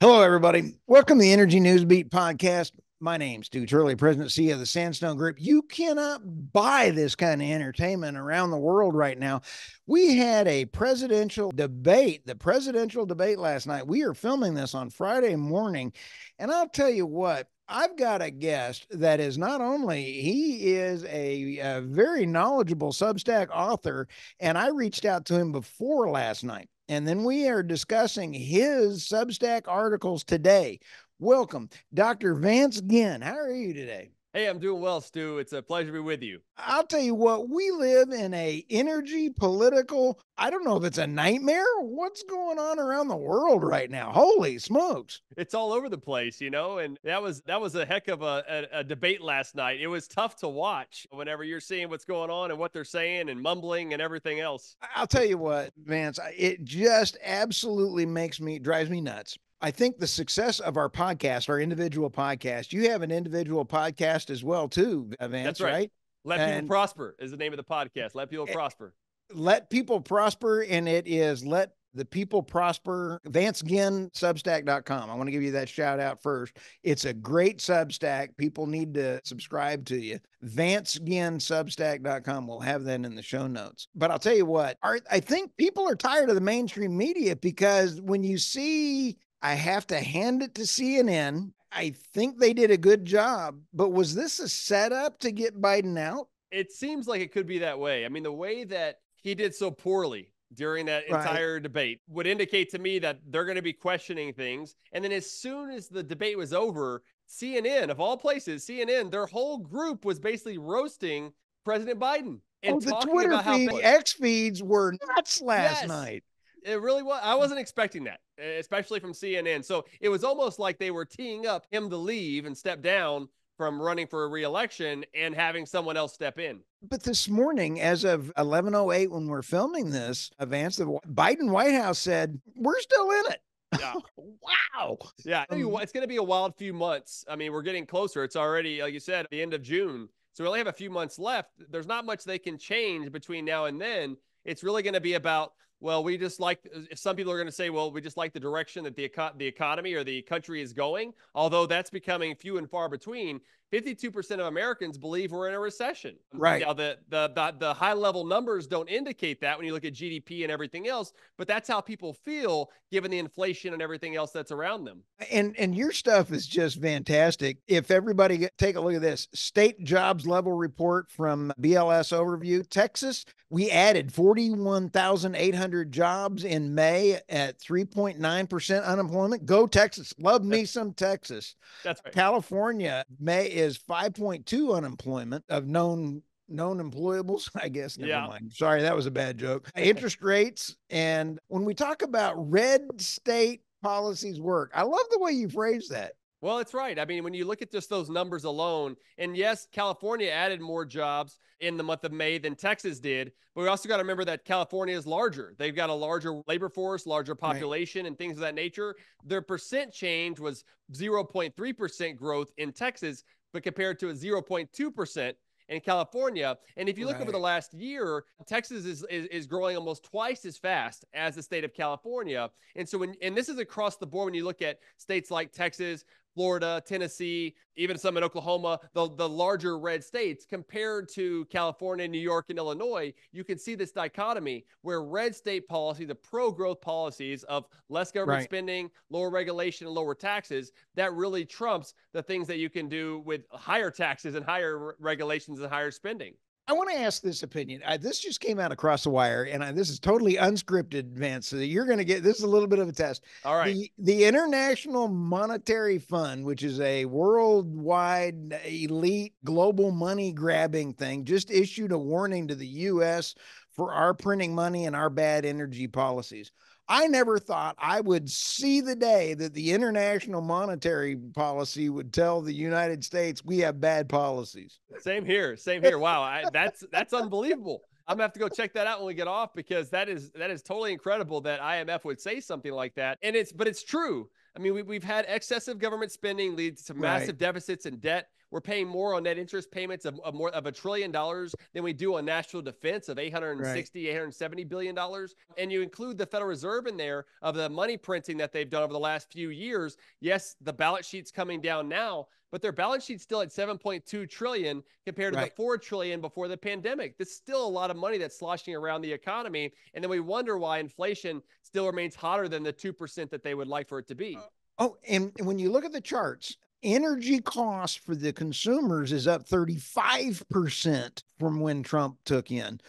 Hello, everybody. Welcome to the Energy News Beat podcast. My name's Stu Turley, President CEO of the Sandstone Group. You cannot buy this kind of entertainment around the world right now. We had a presidential debate, the presidential debate last night. We are filming this on Friday morning. And I'll tell you what, I've got a guest that is not only he is a, a, very knowledgeable Substack author, and I reached out to him before last night. And then we are discussing his Substack articles today. Welcome, Dr. Vance Ginn. How are you today? Hey, I'm doing well, Stu. It's a pleasure to be with you. I'll tell you what, we live in a energy political, I don't know if it's a nightmare. What's going on around the world right now? Holy smokes. It's all over the place, you know, and that was that was a heck of a, a, a debate last night. It was tough to watch whenever you're seeing what's going on and what they're saying and mumbling and everything else. I'll tell you what, Vance, it just absolutely makes me drives me nuts I think the success of our podcast, our individual podcast, you have an individual podcast as well too, Vance, That's right? right? Let and people prosper is the name of the podcast. Let people eh, prosper. Let people prosper, and it is let the people prosper. Vance Ginn, substack.com. I want to give you that shout out first. It's a great substack. People need to subscribe to you. Vance Ginn, substack.com. We'll have that in the show notes. But I'll tell you what, I think people are tired of the mainstream media because when you see I have to hand it to CNN. I think they did a good job, but was this a setup to get Biden out? It seems like it could be that way. I mean, the way that he did so poorly during that right. entire debate would indicate to me that they're going to be questioning things. And then as soon as the debate was over, CNN, of all places, CNN, their whole group was basically roasting President Biden. And oh, the Twitter feed, the X feeds were nuts last yes. night. It really was. I wasn't expecting that, especially from CNN. So it was almost like they were teeing up him to leave and step down from running for a reelection and having someone else step in. But this morning, as of 11:08, when we're filming this, uh, advance the Biden White House said we're still in it. Yeah. wow. Yeah. Um, it's going to be a wild few months. I mean, we're getting closer. It's already, like you said, the end of June. So we only have a few months left. There's not much they can change between now and then. It's really going to be about well, we just like uh, if some people are going to say, well, we just like the direction that the the economy or the country is going. Although that's becoming few and far between. 52% of Americans believe we're in a recession. Um, right. Now, the, the, the, the high level numbers don't indicate that when you look at GDP and everything else, but that's how people feel given the inflation and everything else that's around them. And, and your stuff is just fantastic. If everybody take a look at this state jobs level report from BLS overview, Texas, we added 41,800 jobs in May at 3.9% unemployment. Go Texas. Love me some Texas. That's right. California, May is 5.2 unemployment of known known employables, I guess. Never yeah. mind. Sorry, that was a bad joke. Uh, interest rates. And when we talk about red state policies work, I love the way you phrase that. Well, it's right. I mean, when you look at just those numbers alone, and yes, California added more jobs in the month of May than Texas did, but we also got to remember that California is larger. They've got a larger labor force, larger population, right. and things of that nature. Their percent change was 0.3% growth in Texas, but compared to a 0.2% in California. And if you look right. over the last year, Texas is, is, is growing almost twice as fast as the state of California. And so when and this is across the board when you look at states like Texas, Florida, Tennessee, even some in Oklahoma, the, the larger red states compared to California, New York, and Illinois, you can see this dichotomy where red state policy, the pro growth policies of less government right. spending, lower regulation, and lower taxes, that really trumps the things that you can do with higher taxes and higher regulations and higher spending. I want to ask this opinion. I, this just came out across the wire, and I, this is totally unscripted, Vance. So you're going to get this is a little bit of a test. All right. The, the International Monetary Fund, which is a worldwide uh, elite global money grabbing thing, just issued a warning to the U.S. for our printing money and our bad energy policies. I never thought I would see the day that the international monetary policy would tell the United States we have bad policies. Same here. Same here. Wow. I, that's that's unbelievable. I'm gonna have to go check that out when we get off because that is that is totally incredible that IMF would say something like that. And it's but it's true. I mean, we, we've had excessive government spending lead to massive right. deficits and debt we're paying more on net interest payments of, of more of a trillion dollars than we do on national defense of 860, right. 870 billion dollars. And you include the Federal Reserve in there of the money printing that they've done over the last few years. Yes, the balance sheet's coming down now, but their balance sheet's still at 7.2 trillion compared to right. the 4 trillion before the pandemic. There's still a lot of money that's sloshing around the economy. And then we wonder why inflation still remains hotter than the 2% that they would like for it to be. Oh, and when you look at the charts, energy cost for the consumers is up 35% from when Trump took in.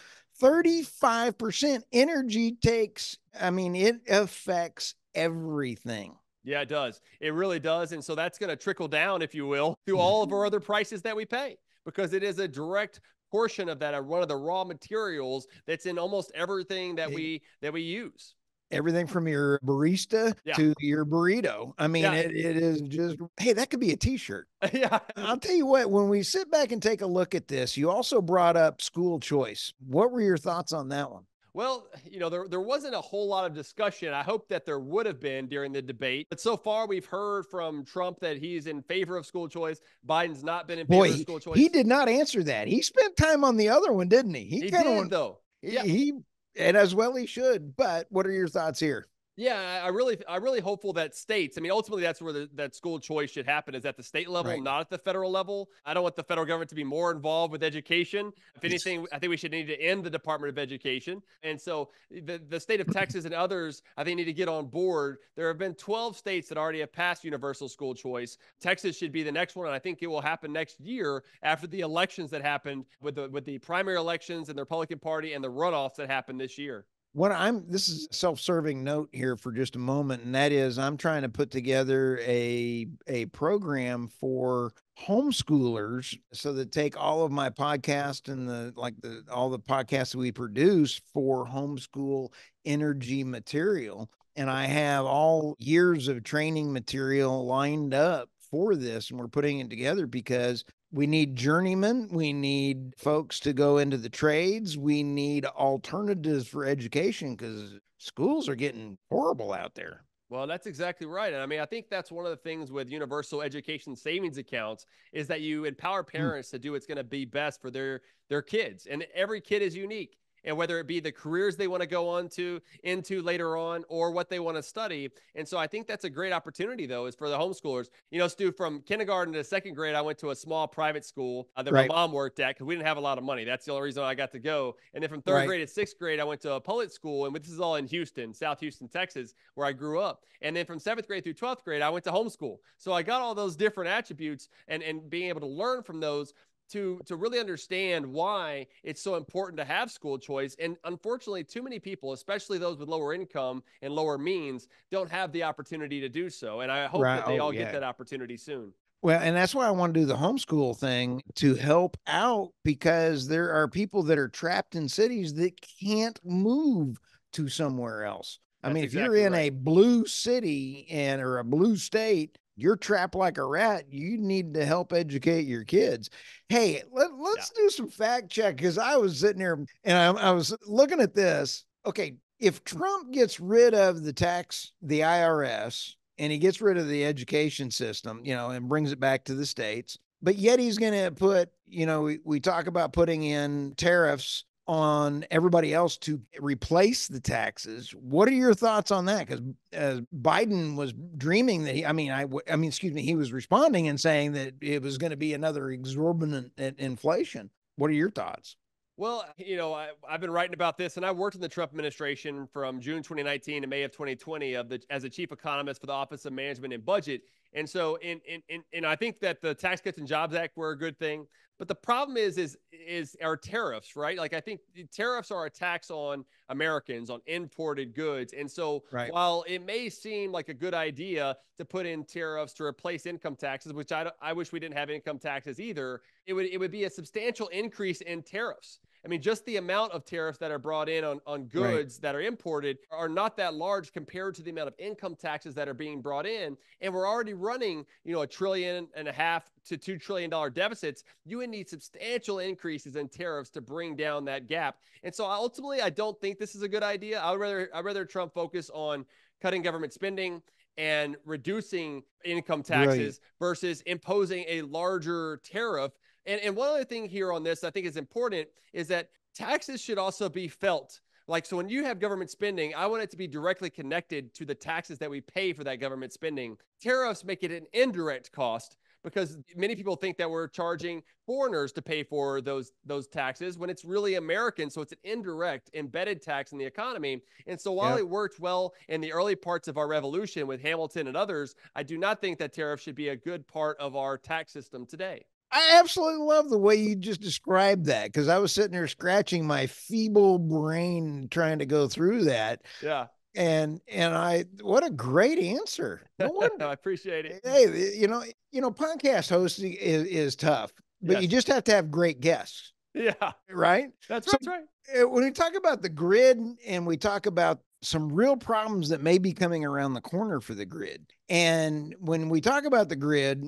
35% energy takes, I mean, it affects everything. Yeah, it does. It really does. And so that's going to trickle down, if you will, through all of our other prices that we pay because it is a direct portion of that, uh, one of the raw materials that's in almost everything that we that we use everything from your barista yeah. to your burrito. I mean, yeah. it, it is just, hey, that could be a t shirt. yeah. I'll tell you what, when we sit back and take a look at this, you also brought up school choice. What were your thoughts on that one? Well, you know, there, there wasn't a whole lot of discussion. I hope that there would have been during the debate. But so far, we've heard from Trump that he's in favor of school choice. Biden's not been in favor Boy, of school choice. He did not answer that. He spent time on the other one, didn't he? He, he did, though. Yeah. He and as well he should. But what are your thoughts here? Yeah, I really, I really hopeful that states. I mean, ultimately, that's where the, that school choice should happen is at the state level, right. not at the federal level. I don't want the federal government to be more involved with education. If anything, I think we should need to end the Department of Education. And so, the the state of Texas and others, I think, need to get on board. There have been 12 states that already have passed universal school choice. Texas should be the next one, and I think it will happen next year after the elections that happened with the with the primary elections and the Republican Party and the runoffs that happened this year what I'm this is a self-serving note here for just a moment, and that is I'm trying to put together a a program for homeschoolers so that take all of my podcast and the like the all the podcasts we produce for homeschool energy material. And I have all years of training material lined up for this, and we're putting it together because we need journeymen. We need folks to go into the trades. We need alternatives for education because schools are getting horrible out there. Well, that's exactly right. And I mean, I think that's one of the things with universal education savings accounts is that you empower hmm. parents mm. to do what's going to be best for their their kids. And every kid is unique and whether it be the careers they want to go on to into later on or what they want to study. And so I think that's a great opportunity though, is for the homeschoolers. You know, Stu, from kindergarten to second grade, I went to a small private school uh, that right. my mom worked at because we didn't have a lot of money. That's the only reason I got to go. And then from third right. grade to sixth grade, I went to a public school, and this is all in Houston, South Houston, Texas, where I grew up. And then from seventh grade through 12th grade, I went to homeschool. So I got all those different attributes and, and being able to learn from those to to really understand why it's so important to have school choice and unfortunately too many people especially those with lower income and lower means don't have the opportunity to do so and i hope right. that they oh, all yeah. get that opportunity soon well, and that's why I want to do the homeschool thing to help out because there are people that are trapped in cities that can't move to somewhere else. That's I mean, if you're in right. a blue city and or a blue state, you're trapped like a rat. You need to help educate your kids. Hey, let, us yeah. do some fact check because I was sitting here and I, I was looking at this. Okay, if Trump gets rid of the tax, the IRS, and he gets rid of the education system, you know, and brings it back to the states, but yet he's going to put, you know, we, we talk about putting in tariffs on everybody else to replace the taxes. What are your thoughts on that? Because uh, Biden was dreaming that he, I mean, I, I mean, excuse me, he was responding and saying that it was going to be another exorbitant inflation. What are your thoughts? Well, you know, I, have been writing about this, and I worked in the Trump administration from June 2019 to May of 2020 of the as a chief economist for the Office of Management and Budget. And so, in in, in and I think that the Tax Cuts and Jobs Act were a good thing. But the problem is, is, is our tariffs, right? Like I think tariffs are a tax on Americans, on imported goods. And so right. while it may seem like a good idea to put in tariffs to replace income taxes, which I, I wish we didn't have income taxes either, it would, it would be a substantial increase in tariffs. I mean, just the amount of tariffs that are brought in on, on goods right. that are imported are not that large compared to the amount of income taxes that are being brought in. And we're already running, you know, a trillion and a half to $2 trillion deficits. You would need substantial increases in tariffs to bring down that gap. And so ultimately, I don't think this is a good idea. I'd rather, I'd rather Trump focus on cutting government spending and reducing income taxes Brilliant. versus imposing a larger tariff. And, and one other thing here on this I think is important is that taxes should also be felt. Like, so when you have government spending, I want it to be directly connected to the taxes that we pay for that government spending. Tariffs make it an indirect cost because many people think that we're charging foreigners to pay for those those taxes when it's really American. So it's an indirect embedded tax in the economy. And so while Yep. it worked well in the early parts of our revolution with Hamilton and others, I do not think that tariffs should be a good part of our tax system today. I absolutely love the way you just described that because I was sitting there scratching my feeble brain trying to go through that. Yeah. And and I what a great answer. No wonder I appreciate it. hey, you know, you know, podcast hosting is, is tough, but you just have to have great guests, Yeah. right? That's So- right. That's right. Uh, When we talk about the grid and we talk about some real problems that may be coming around the corner for the grid, and when we talk about the grid,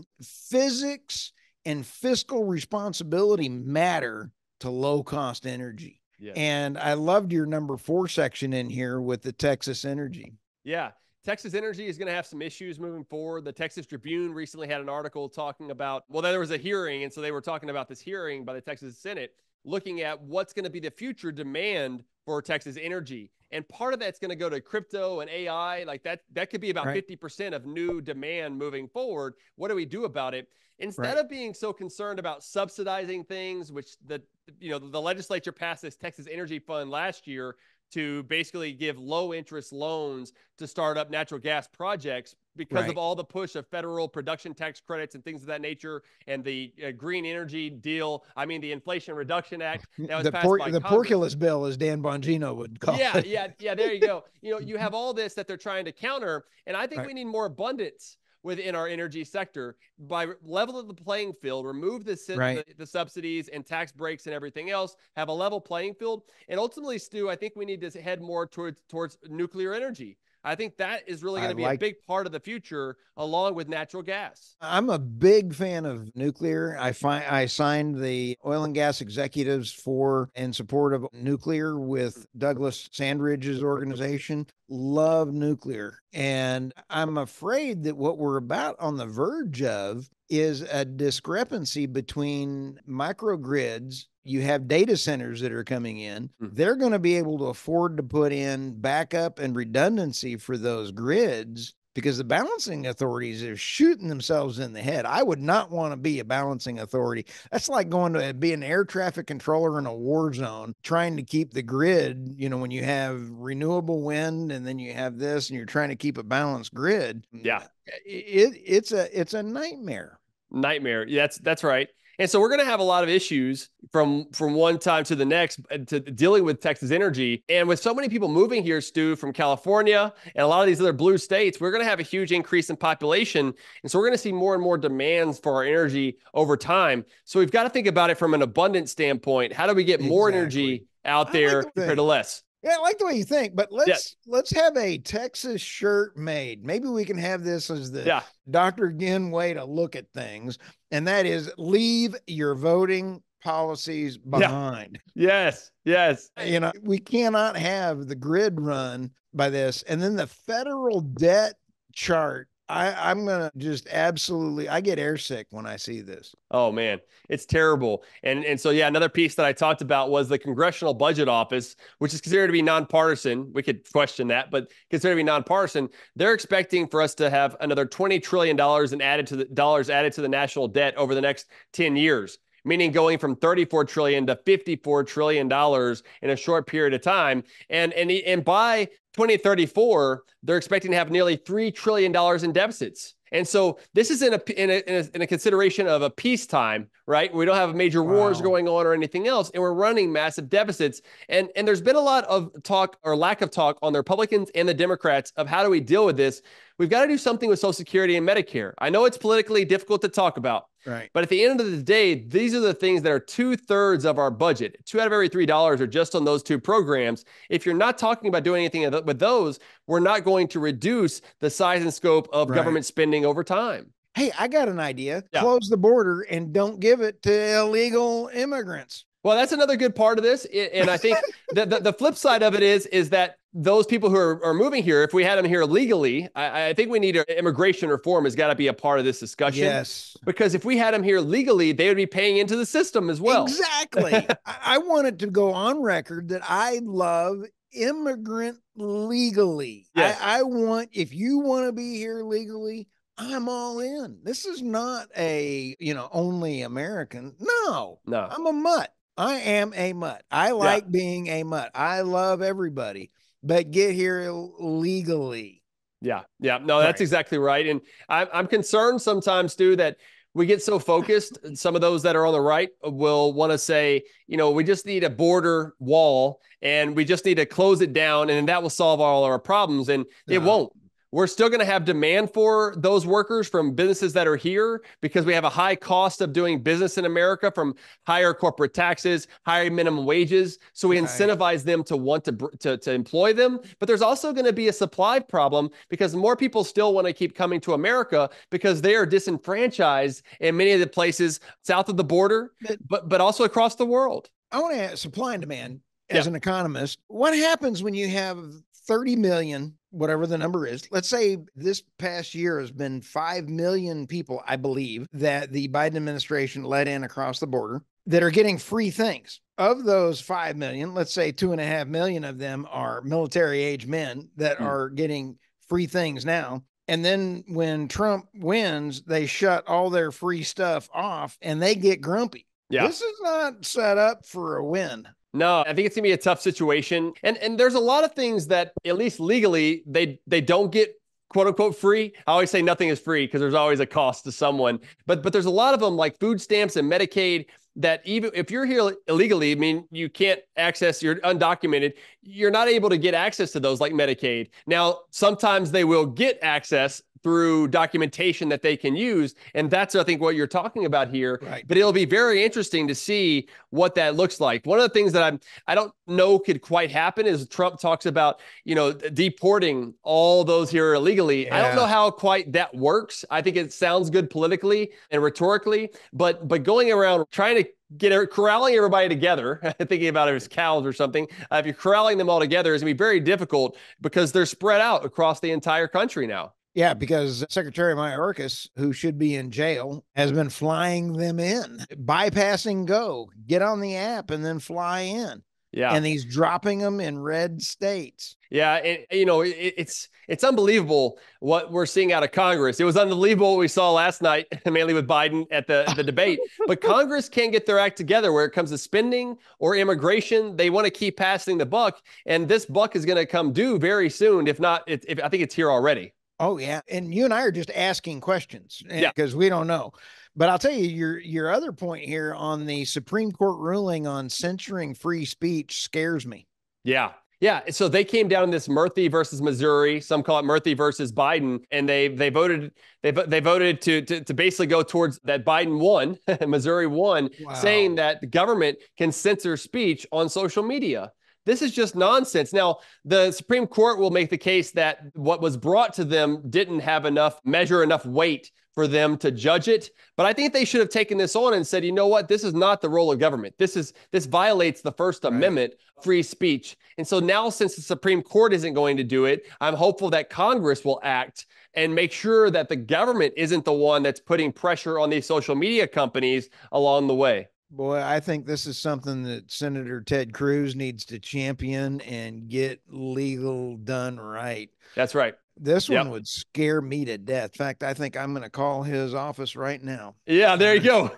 physics and fiscal responsibility matter to low cost energy. Yeah. And I loved your number four section in here with the Texas energy. Yeah. Texas Energy is going to have some issues moving forward. The Texas Tribune recently had an article talking about, well, there was a hearing. And so they were talking about this hearing by the Texas Senate looking at what's going to be the future demand for Texas energy. And part of that's going to go to crypto and AI. Like that, that could be about Right. 50% of new demand moving forward. What do we do about it? Instead Right. of being so concerned about subsidizing things, which the you know the legislature passed this Texas Energy Fund last year to basically give low interest loans to start up natural gas projects because Right. of all the push of federal production tax credits and things of that nature and the uh, green energy deal. I mean, the Inflation Reduction Act that was the passed por- by the Congress. porkulus bill, as Dan Bongino would call Yeah, it. yeah, yeah. Yeah. There you go. You know, you have all this that they're trying to counter, and I think Right. we need more abundance within our energy sector by level of the playing field, remove the, Right. the the subsidies and tax breaks and everything else, have a level playing field, and ultimately, Stu, I think we need to head more towards towards nuclear energy. I think that is really going to be like- a big part of the future, along with natural gas. I'm a big fan of nuclear. I find I signed the oil and gas executives for in support of nuclear with Douglas Sandridge's organization. Love nuclear. And I'm afraid that what we're about on the verge of is a discrepancy between microgrids. You have data centers that are coming in. Mhm. They're going to be able to afford to put in backup and redundancy for those grids because the balancing authorities are shooting themselves in the head. I would not want to be a balancing authority. That's like going to be an air traffic controller in a war zone, trying to keep the grid. You know, when you have renewable wind and then you have this, and you're trying to keep a balanced grid. Yeah. it, it's a it's a nightmare. nightmare. Yeah, that's that's right. And so we're going to have a lot of issues from from one time to the next uh, to dealing with Texas energy. And with so many people moving here, Stu, from California and a lot of these other blue states, we're going to have a huge increase in population. And so we're going to see more and more demands for our energy over time. So we've got to think about it from an abundant standpoint. How do we get more Exactly. energy out I like there the compared to less? Yeah, I like the way you think, but let's let's have a Texas shirt made. Maybe we can have this as the Yeah. Dr. Ginn way to look at things, and that is leave your voting policies behind. Yes. Yes. You know, we cannot have the grid run by this. And then the federal debt chart. I, I'm gonna just absolutely I get airsick when I see this. Oh man, it's terrible. And and so yeah, another piece that I talked about was the Congressional Budget Office, which is considered to be nonpartisan. We could question that, but considered to be nonpartisan. They're expecting for us to have another 20 trillion dollars and added to the dollars added to the national debt over the next 10 years. Meaning going from 34 trillion to 54 trillion dollars in a short period of time. And and and by 2034, they're expecting to have nearly $3 trillion in deficits. And so this is in a, in a, in a, in a consideration of a peacetime, right? We don't have major wars Wow. going on or anything else, and we're running massive deficits. And, and there's been a lot of talk or lack of talk on the Republicans and the Democrats of how do we deal with this. We've got to do something with Social Security and Medicare. I know it's politically difficult to talk about, Right. but at the end of the day, these are the things that are two thirds of our budget. Two out of every three dollars are just on those two programs. If you're not talking about doing anything with those, we're not going to reduce the size and scope of Right. government spending over time. Hey, I got an idea. Yeah. Close the border and don't give it to illegal immigrants. Well, that's another good part of this. And I think the, the, the flip side of it is, is that those people who are, are moving here, if we had them here legally, I, I think we need a, immigration reform has got to be a part of this discussion. Yes. Because if we had them here legally, they would be paying into the system as well. Exactly. I, I wanted to go on record that I love immigrant legally. Yes. I, I want, if you want to be here legally, I'm all in. This is not a, you know, only American. No, No. I'm a mutt. I am a mutt. I like being a mutt. I love everybody, but get here legally. Yeah, yeah, no, that's Right. exactly right. And I'm I'm concerned sometimes, too, that we get so focused. Some of those that are on the right will want to say, you know, we just need a border wall and we just need to close it down, and that will solve all our problems. And it won't. We're still going to have demand for those workers from businesses that are here because we have a high cost of doing business in America from higher corporate taxes, higher minimum wages. So we Right. incentivize them to want to, to, to employ them. But there's also going to be a supply problem because more people still want to keep coming to America because they are disenfranchised in many of the places south of the border, But- but, but also across the world. I want to ask supply and demand as an economist. What happens when you have 30 million, whatever the number is? Let's say this past year has been 5 million people, I believe, that the Biden administration let in across the border that are getting free things. Of those 5 million, let's say two and a half million of them are military age men that Hmm. are getting free things now. And then when Trump wins, they shut all their free stuff off and they get grumpy. Yeah. This is not set up for a win. No, I think it's gonna be a tough situation. And and there's a lot of things that at least legally they they don't get quote unquote free. I always say nothing is free because there's always a cost to someone. But but there's a lot of them like food stamps and Medicaid that even if you're here illegally, I mean you can't access you're undocumented, you're not able to get access to those like Medicaid. Now, sometimes they will get access through documentation that they can use and that's I think what you're talking about here Right. but it'll be very interesting to see what that looks like. One of the things that I'm I don't know could quite happen is Trump talks about, you know, deporting all those here illegally. I don't know how quite that works. I think it sounds good politically and rhetorically, but but going around trying to get er- corralling everybody together, thinking about it as cows or something, uh, if you're corralling them all together is going to be very difficult because they're spread out across the entire country now. Yeah, because Secretary Mayorkas, who should be in jail, has been flying them in, bypassing go, get on the app and then fly in. Yeah. And he's dropping them in red states. Yeah, it, you know, it, it's it's unbelievable what we're seeing out of Congress. It was unbelievable what we saw last night, mainly with Biden at the the debate. But Congress can't get their act together where it comes to spending or immigration. They want to keep passing the buck, and this buck is going to come due very soon. If not, it, if I think it's here already. Oh yeah, and you and I are just asking questions eh, Yeah. because we don't know. But I'll tell you your your other point here on the Supreme Court ruling on censoring free speech scares me. Yeah. Yeah. So they came down in this Murthy versus Missouri. Some call it Murthy versus Biden. And they they voted they they voted to to, to basically go towards that Biden won, Missouri won, Wow. saying that the government can censor speech on social media. This is just nonsense. Now, the Supreme Court will make the case that what was brought to them didn't have enough measure, enough weight for them to judge it. But I think they should have taken this on and said, you know what? This is not the role of government. This is this violates the First Right. Amendment, free speech. And so now, since the Supreme Court isn't going to do it, I'm hopeful that Congress will act and make sure that the government isn't the one that's putting pressure on these social media companies along the way. Boy, I think this is something that Senator Ted Cruz needs to champion and get legal done right. That's right. This Yep. one would scare me to death. In fact, I think I'm going to call his office right now. Yeah, there you go.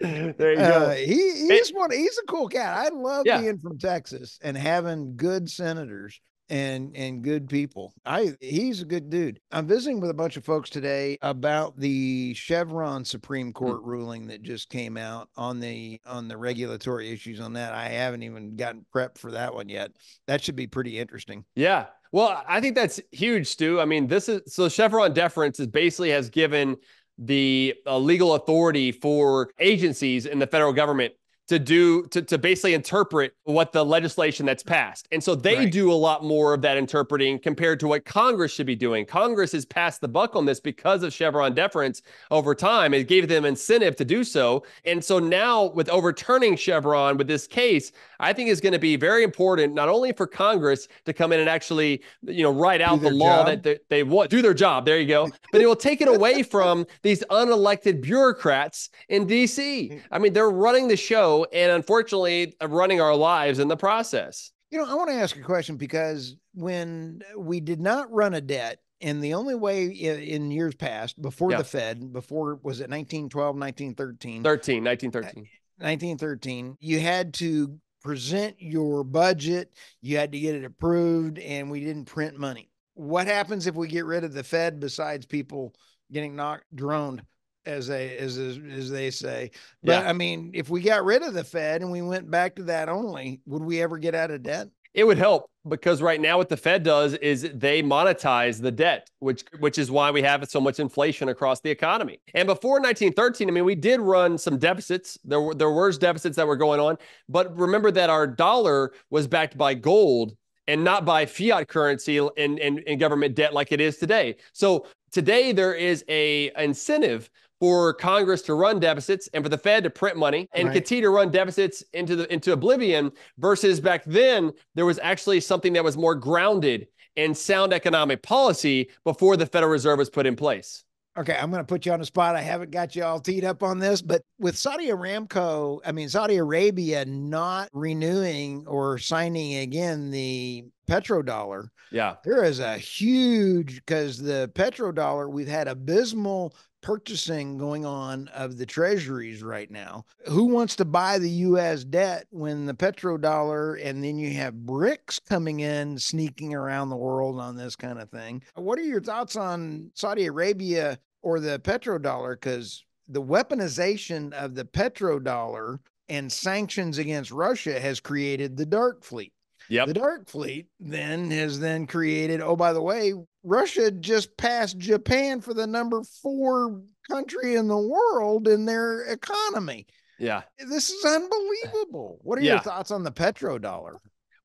there you Uh, go. he he's one. He's a cool cat. I love Yeah. being from Texas and having good senators and and good people. I he's a good dude. I'm visiting with a bunch of folks today about the Chevron Supreme Court ruling that just came out on the on the regulatory issues on that. I haven't even gotten prepped for that one yet. That should be pretty interesting. Yeah. Well, I think that's huge, Stu. I mean, this is so Chevron deference is basically has given the uh, legal authority for agencies in the federal government to do to, to basically interpret what the legislation that's passed. And so they right. do a lot more of that interpreting compared to what Congress should be doing. Congress has passed the buck on this because of Chevron deference over time. It gave them incentive to do so. And so now with overturning Chevron with this case, I think is going to be very important not only for Congress to come in and actually, you know, write out the law job. that they, they want do their job. There you go. But it will take it away from these unelected bureaucrats in DC. I mean, they're running the show and unfortunately running our lives in the process. You know, I want to ask a question because when we did not run a debt, and the only way in years past, before yeah. the Fed, before was it 1912, 1913? 13, 1913. 1913, uh, you had to present your budget, you had to get it approved, and we didn't print money. What happens if we get rid of the Fed besides people getting knocked, droned? As they as as they say. But yeah. I mean, if we got rid of the Fed and we went back to that only, would we ever get out of debt? It would help because right now what the Fed does is they monetize the debt, which which is why we have so much inflation across the economy. And before 1913, I mean, we did run some deficits. There were there were deficits that were going on, but remember that our dollar was backed by gold and not by fiat currency and, and, and government debt like it is today. So today there is a incentive for Congress to run deficits and for the Fed to print money and right. continue to run deficits into the into oblivion versus back then there was actually something that was more grounded in sound economic policy before the Federal Reserve was put in place. Okay, I'm going to put you on the spot. I haven't got you all teed up on this, but with Saudi Aramco, I mean, Saudi Arabia not renewing or signing again the petrodollar. Yeah. There is a huge, because the petrodollar, we've had abysmal purchasing going on of the treasuries right now. Who wants to buy the US debt when the petrodollar and then you have BRICS coming in sneaking around the world on this kind of thing? What are your thoughts on Saudi Arabia or the petrodollar cuz the weaponization of the petrodollar and sanctions against Russia has created the dark fleet. Yep. The Dark Fleet then has then created, oh, by the way, Russia just passed Japan for the number four country in the world in their economy. Yeah. This is unbelievable. What are yeah. your thoughts on the petrodollar?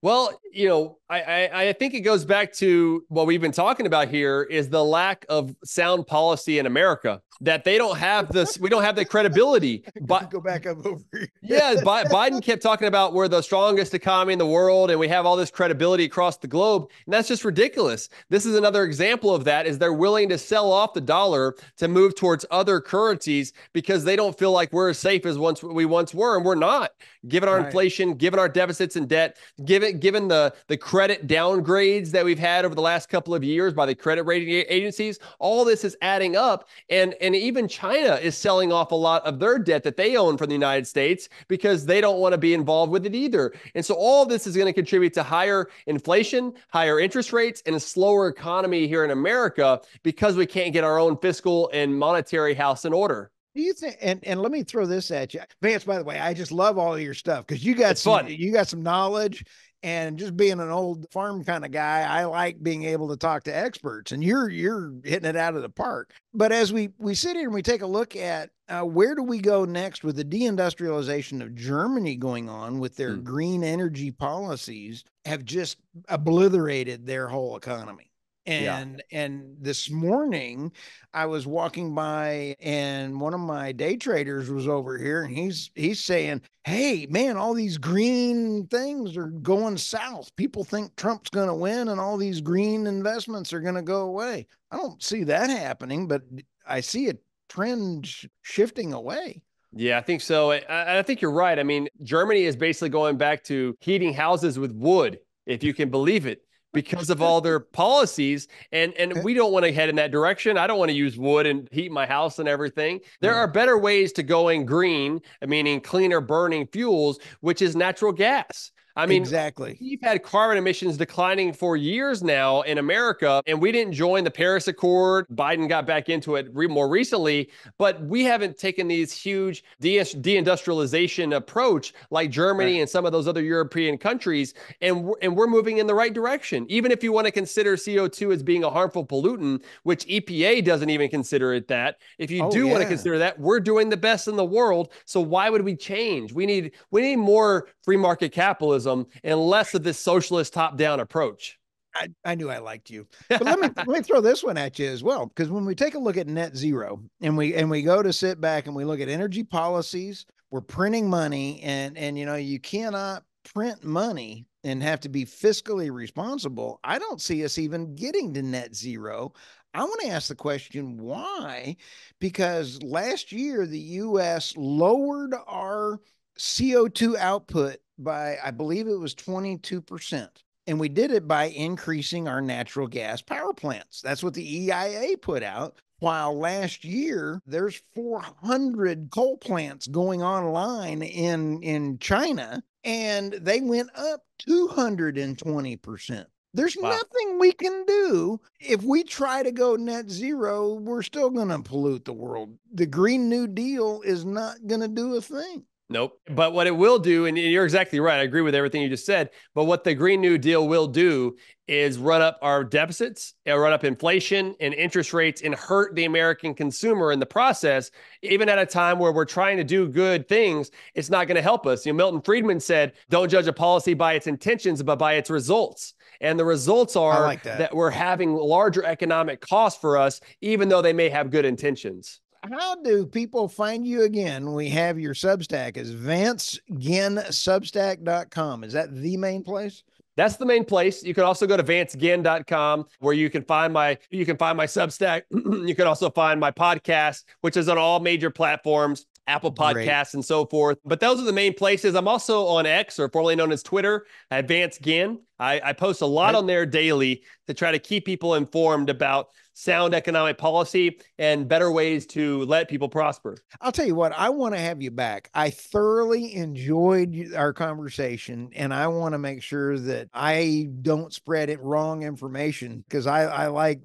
Well, you know, I, I, I think it goes back to what we've been talking about here is the lack of sound policy in America that they don't have this. We don't have the credibility. But go back up over. Here. yeah, Biden kept talking about we're the strongest economy in the world and we have all this credibility across the globe, and that's just ridiculous. This is another example of that. Is they're willing to sell off the dollar to move towards other currencies because they don't feel like we're as safe as once we once were, and we're not. Given our right. inflation, given our deficits and debt, given given the the credit downgrades that we've had over the last couple of years by the credit rating agencies, all this is adding up, and and even China is selling off a lot of their debt that they own from the United States because they don't want to be involved with it either. And so all this is going to contribute to higher inflation, higher interest rates, and a slower economy here in America because we can't get our own fiscal and monetary house in order. Do you think? And and let me throw this at you, Vance. By the way, I just love all of your stuff because you got it's some, fun. you got some knowledge and just being an old farm kind of guy i like being able to talk to experts and you're you're hitting it out of the park but as we we sit here and we take a look at uh, where do we go next with the deindustrialization of germany going on with their hmm. green energy policies have just obliterated their whole economy and yeah. and this morning I was walking by and one of my day traders was over here and he's he's saying, "Hey, man, all these green things are going south. People think Trump's going to win and all these green investments are going to go away." I don't see that happening, but I see a trend sh- shifting away. Yeah, I think so. I, I think you're right. I mean, Germany is basically going back to heating houses with wood, if you can believe it because of all their policies and and eh we don't want to head in that direction. I don't want to use wood and heat my house and everything. There mm. are better ways to going green meaning cleaner burning fuels which is natural gas I mean, exactly. We've had carbon emissions declining for years now in America, and we didn't join the Paris Accord. Biden got back into it re- more recently, but we haven't taken these huge de- deindustrialization approach like Germany right. and some of those other European countries, and we're, and we're moving in the right direction. Even if you want to consider CO2 as being a harmful pollutant, which EPA doesn't even consider it that, if you oh, do yeah. want to consider that, we're doing the best in the world. So why would we change? We need we need more free market capitalism and less of this socialist top down approach. I, I knew I liked you. But let me let me throw this one at you as well. Because when we take a look at net zero and we and we go to sit back and we look at energy policies, we're printing money and and you know, you cannot print money and have to be fiscally responsible. I don't see us even getting to net zero. I want to ask the question why? Because last year the US lowered our CO2 output by, I believe it was 22%. And we did it by increasing our natural gas power plants. That's what the EIA put out. While last year there's 400 coal plants going online in, in China, and they went up 220%. There's wow. nothing we can do. If we try to go net zero, we're still going to pollute the world. The Green New Deal is not going to do a thing. Nope. But what it will do, and you're exactly right. I agree with everything you just said. But what the Green New Deal will do is run up our deficits, uh, run up inflation and interest rates, and hurt the American consumer in the process. Even at a time where we're trying to do good things, it's not going to help us. You know, Milton Friedman said, "Don't judge a policy by its intentions, but by its results." And the results are like that. that we're having larger economic costs for us, even though they may have good intentions how do people find you again? We have your Substack is VanceGinnSubstack.com. Is that the main place? That's the main place. You can also go to vanceginn.com where you can find my you can find my Substack. you can also find my podcast, which is on all major platforms. Apple Podcasts Great. and so forth. But those are the main places. I'm also on X, or formerly known as Twitter, at Vance Ginn. I, I post a lot right. on there daily to try to keep people informed about sound economic policy and better ways to let people prosper. I'll tell you what, I want to have you back. I thoroughly enjoyed our conversation, and I want to make sure that I don't spread it wrong information because I, I like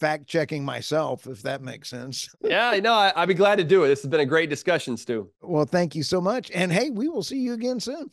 fact checking myself, if that makes sense. yeah, know. I, I'd be glad to do it. This has been a great discussion, Stu. Well, thank you so much. And hey, we will see you again soon.